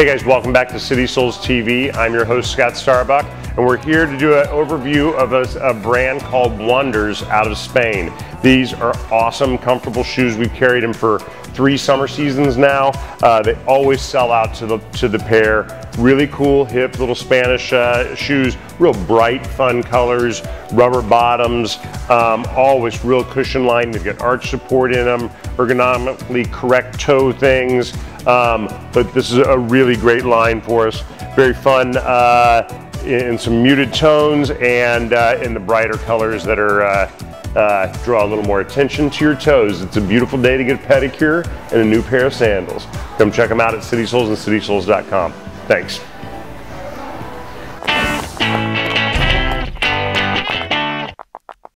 Hey guys, welcome back to City Soles TV. I'm your host, Scott Starbuck, and we're here to do an overview of a, a, brand called Wonders out of Spain. These are awesome, comfortable shoes. We've carried them for three summer seasons now. Uh, they always sell out to the, to the pair. Really cool, hip, little Spanish uh, shoes, real bright, fun colors, rubber bottoms, um, always real cushion line. They've got arch support in them, ergonomically correct toe things. Um, but this is a really great line for us. Very fun uh, in some muted tones and uh, in the brighter colors that are uh, uh, draw a little more attention to your toes. It's a beautiful day to get a pedicure and a new pair of sandals. Come check them out at City Soles and CitySoles.com. Thanks.